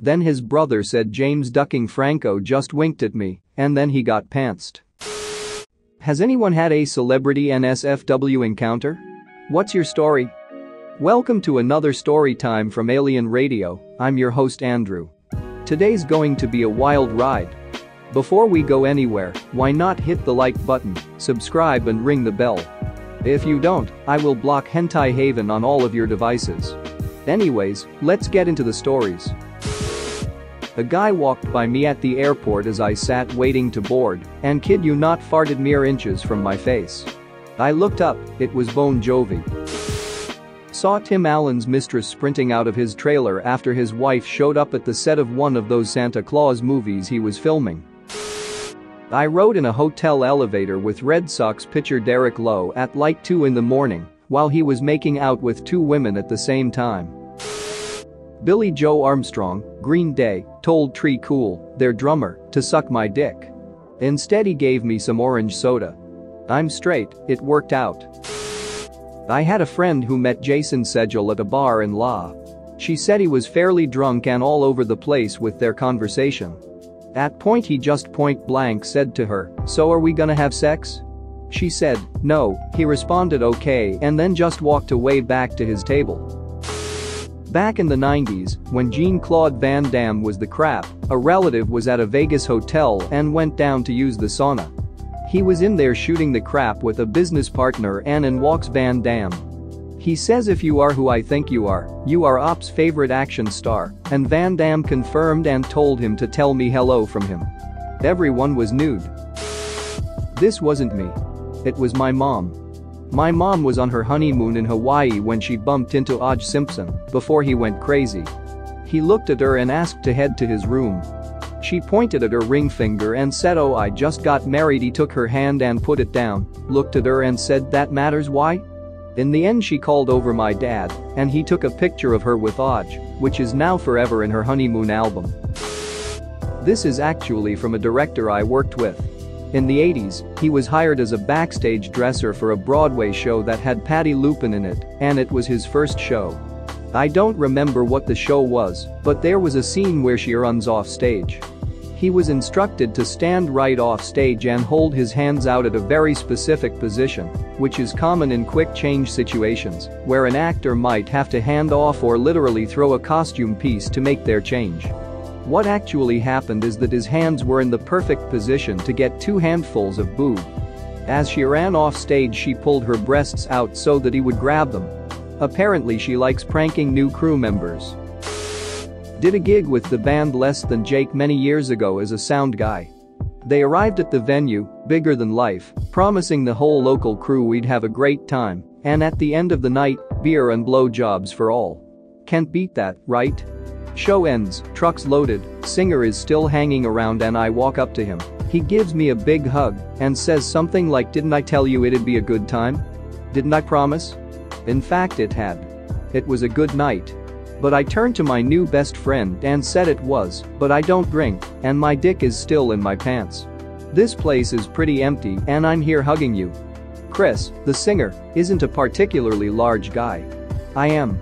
Then his brother said James ducking Franco just winked at me, and then he got pantsed. Has anyone had a celebrity NSFW encounter? What's your story? Welcome to another story time from Alien Radio, I'm your host Andrew. Today's going to be a wild ride. Before we go anywhere, why not hit the like button, subscribe and ring the bell. If you don't, I will block Hentai Haven on all of your devices. Anyways, let's get into the stories. A guy walked by me at the airport as I sat waiting to board, and kid you not farted mere inches from my face. I looked up, it was Bon Jovi. Saw Tim Allen's mistress sprinting out of his trailer after his wife showed up at the set of one of those Santa Claus movies he was filming. I rode in a hotel elevator with Red Sox pitcher Derek Lowe at like 2 in the morning while he was making out with two women at the same time. Billie Joe Armstrong, Green Day, told Tré Cool, their drummer, to suck my dick. Instead he gave me some orange soda. I'm straight, it worked out. I had a friend who met Jason Segel at a bar in La. She said he was fairly drunk and all over the place with their conversation. At point he just point blank said to her, so are we gonna have sex? She said, no, he responded okay and then just walked away back to his table. Back in the 90s, when Jean-Claude Van Damme was the crap, a relative was at a Vegas hotel and went down to use the sauna. He was in there shooting the crap with a business partner and in walks Van Damme. He says if you are who I think you are, you are Op's favorite action star, and Van Damme confirmed and told him to tell me hello from him. Everyone was nude. This wasn't me. It was my mom. My mom was on her honeymoon in Hawaii when she bumped into Oj Simpson before he went crazy. He looked at her and asked to head to his room. She pointed at her ring finger and said oh I just got married he took her hand and put it down, looked at her and said that matters why? In the end she called over my dad, and he took a picture of her with Oj, which is now forever in her honeymoon album. This is actually from a director I worked with. In the 80s, he was hired as a backstage dresser for a Broadway show that had Patti LuPone in it, and it was his first show. I don't remember what the show was, but there was a scene where she runs off stage. He was instructed to stand right off stage and hold his hands out at a very specific position, which is common in quick change situations, where an actor might have to hand off or literally throw a costume piece to make their change. What actually happened is that his hands were in the perfect position to get two handfuls of boob. As she ran off stage she pulled her breasts out so that he would grab them, Apparently she likes pranking new crew members. Did a gig with the band Less Than Jake many years ago as a sound guy. They arrived at the venue, bigger than life, promising the whole local crew we'd have a great time, and at the end of the night, beer and blowjobs for all. Can't beat that, right? Show ends, trucks loaded, singer is still hanging around and I walk up to him. He gives me a big hug and says something like didn't I tell you it'd be a good time? Didn't I promise? In fact it had. It was a good night. But I turned to my new best friend and said it was, but I don't drink, and my dick is still in my pants. This place is pretty empty and I'm here hugging you. Chris, the singer, isn't a particularly large guy. I am.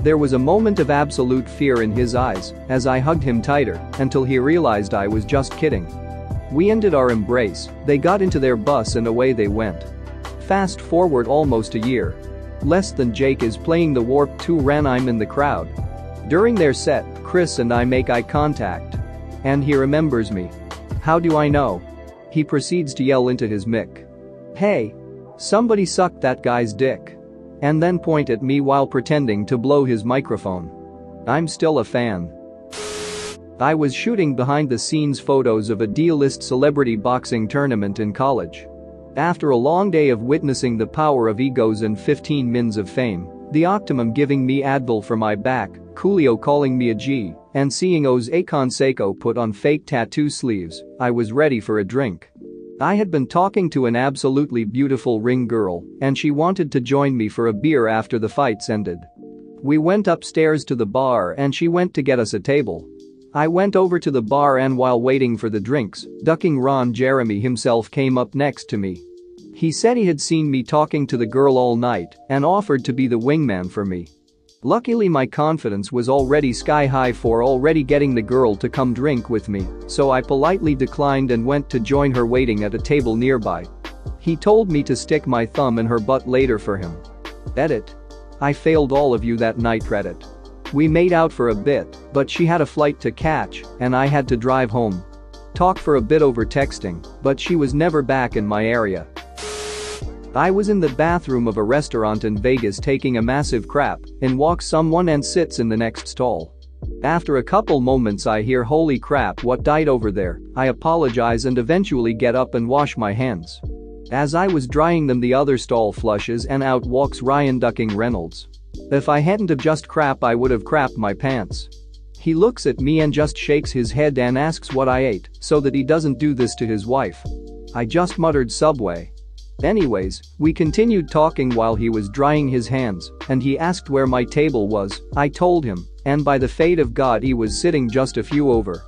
There was a moment of absolute fear in his eyes as I hugged him tighter until he realized I was just kidding. We ended our embrace, they got into their bus and away they went. Fast forward almost a year, Less Than Jake is playing the Warped Tour Ran I'm in the crowd. During their set, Chris and I make eye contact. And he remembers me. How do I know? He proceeds to yell into his mic. Hey! Somebody sucked that guy's dick. And then point at me while pretending to blow his microphone. I'm still a fan. I was shooting behind the scenes photos of a D-list celebrity boxing tournament in college. After a long day of witnessing the power of egos and 15 mins of fame, the Octomom giving me Advil for my back, Coolio calling me a G, and seeing Oz Seiko put on fake tattoo sleeves, I was ready for a drink. I had been talking to an absolutely beautiful ring girl, and she wanted to join me for a beer after the fights ended. We went upstairs to the bar and she went to get us a table. I went over to the bar and while waiting for the drinks, ducking Ron Jeremy himself came up next to me. He said he had seen me talking to the girl all night and offered to be the wingman for me. Luckily my confidence was already sky high for already getting the girl to come drink with me, so I politely declined and went to join her waiting at a table nearby. He told me to stick my thumb in her butt later for him. Edit. I failed all of you that night Reddit. We made out for a bit, but she had a flight to catch and I had to drive home. Talk for a bit over texting, but she was never back in my area. I was in the bathroom of a restaurant in Vegas taking a massive crap, and walks someone and sits in the next stall. After a couple moments I hear holy crap what died over there, I apologize and eventually get up and wash my hands. As I was drying them the other stall flushes and out walks Ryan ducking Reynolds. If I hadn't have just crap I would have crapped my pants. He looks at me and just shakes his head and asks what I ate so that he doesn't do this to his wife. I just muttered Subway. Anyways, we continued talking while he was drying his hands and he asked where my table was, I told him, and by the fate of God he was sitting just a few over.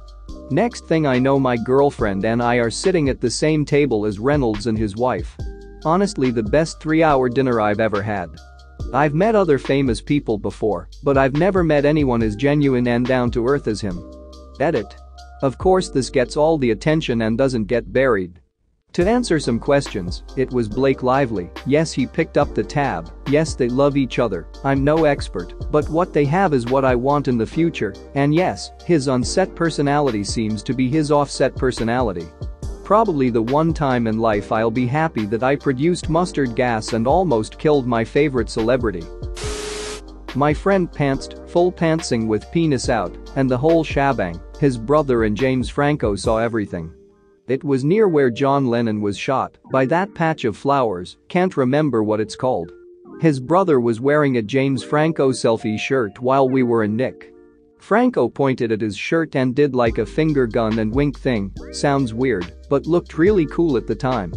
Next thing I know my girlfriend and I are sitting at the same table as Reynolds and his wife. Honestly the best 3 hour dinner I've ever had. I've met other famous people before, but I've never met anyone as genuine and down to earth as him. Edit. Of course this gets all the attention and doesn't get buried. To answer some questions, it was Blake Lively, yes he picked up the tab, yes they love each other, I'm no expert, but what they have is what I want in the future, and yes, his on-set personality seems to be his off-set personality. Probably the one time in life I'll be happy that I produced mustard gas and almost killed my favorite celebrity. My friend pantsed, full pantsing with penis out, and the whole shabang, his brother and James Franco saw everything. It was near where John Lennon was shot, by that patch of flowers, can't remember what it's called. His brother was wearing a James Franco selfie shirt while we were in Nick. Franco pointed at his shirt and did like a finger gun and wink thing, sounds weird, but looked really cool at the time.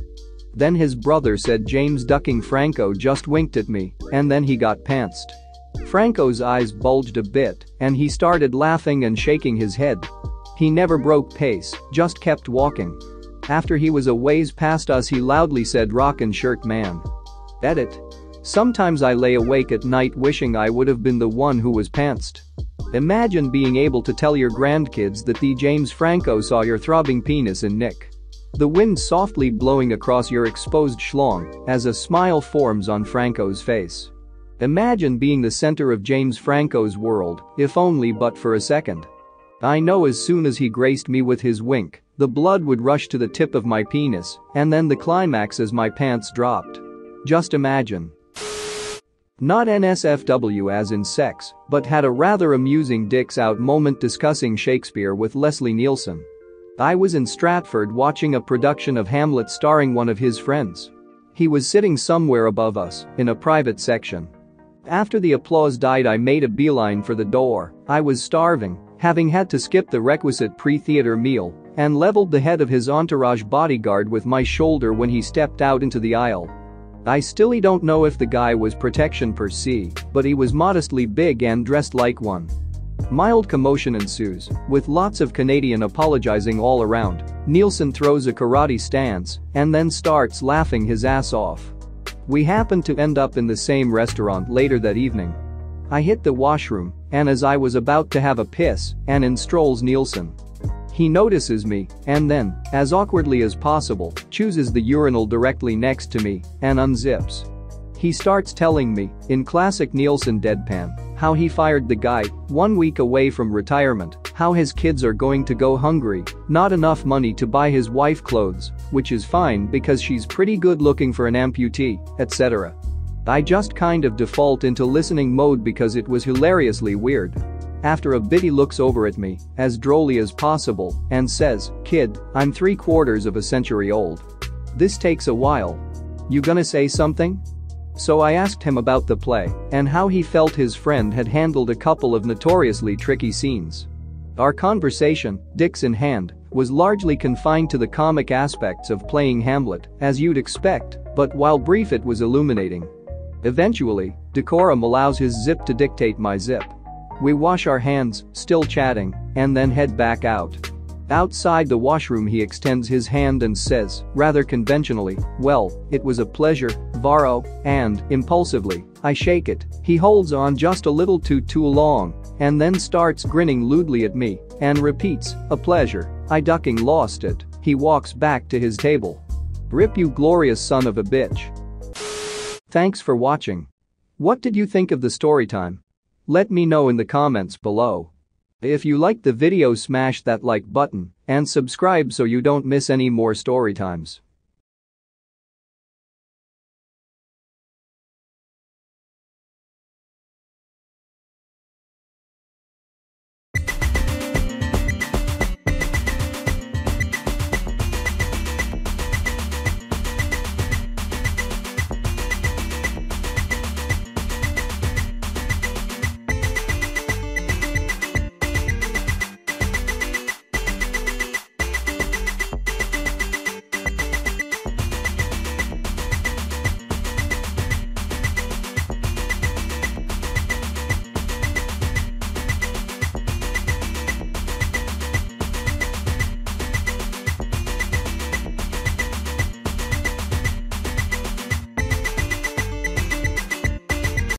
Then his brother said James ducking Franco just winked at me, and then he got pantsed. Franco's eyes bulged a bit, and he started laughing and shaking his head, he never broke pace, just kept walking. After he was a ways past us he loudly said rockin' shirt man. Edit. Sometimes I lay awake at night wishing I would have been the one who was pantsed. Imagine being able to tell your grandkids that the James Franco saw your throbbing penis in Nick. The wind softly blowing across your exposed schlong as a smile forms on Franco's face. Imagine being the center of James Franco's world, if only but for a second. I know as soon as he graced me with his wink, the blood would rush to the tip of my penis, and then the climax as my pants dropped. Just imagine. Not NSFW as in sex, but had a rather amusing dicks out moment discussing Shakespeare with Leslie Nielsen. I was in Stratford watching a production of Hamlet starring one of his friends. He was sitting somewhere above us, in a private section. After the applause died I made a beeline for the door, I was starving, having had to skip the requisite pre-theater meal, and leveled the head of his entourage bodyguard with my shoulder when he stepped out into the aisle. I still don't know if the guy was protection per se, but he was modestly big and dressed like one. Mild commotion ensues, with lots of Canadian apologizing all around. Nielsen throws a karate stance and then starts laughing his ass off. We happen to end up in the same restaurant later that evening. I hit the washroom, and as I was about to have a piss, and in strolls Nielsen. He notices me, and then, as awkwardly as possible, chooses the urinal directly next to me and unzips. He starts telling me, in classic Nielsen deadpan, how he fired the guy, one week away from retirement, how his kids are going to go hungry, not enough money to buy his wife clothes, which is fine because she's pretty good looking for an amputee, etc. I just kind of default into listening mode because it was hilariously weird. After a bit he looks over at me, as drolly as possible, and says, kid, I'm three quarters of a century old. This takes a while. You gonna say something? So I asked him about the play and how he felt his friend had handled a couple of notoriously tricky scenes. Our conversation, dicks in hand, was largely confined to the comic aspects of playing Hamlet, as you'd expect, but while brief it was illuminating. Eventually, decorum allows his zip to dictate my zip. We wash our hands, still chatting, and then head back out. Outside the washroom he extends his hand and says, rather conventionally, well, it was a pleasure, Varro, and, impulsively, I shake it. He holds on just a little too too long and then starts grinning lewdly at me and repeats, a pleasure, I ducking lost it. He walks back to his table. Rip you glorious son of a bitch. Thanks for watching. What did you think of the story time? Let me know in the comments below. If you liked the video smash that like button and subscribe so you don't miss any more story times.